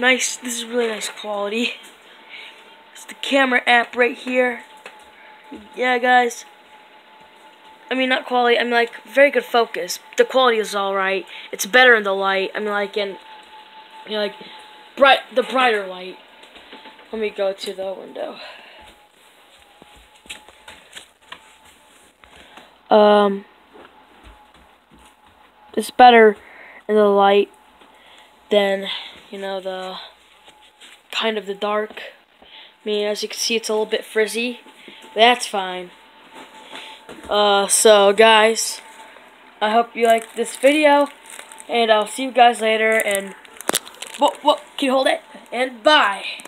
nice. This is really nice quality. It's the camera app right here. Yeah, guys. I mean, not quality. I mean, like very good focus. The quality is all right. It's better in the light. I mean, like in, you know, like bright the brighter light. Let me go to the window. Um, it's better in the light than you know the kind of the dark. I mean, as you can see, it's a little bit frizzy. That's fine. Uh, so guys, I hope you like this video, and I'll see you guys later. And what? What? Can you hold it? And bye.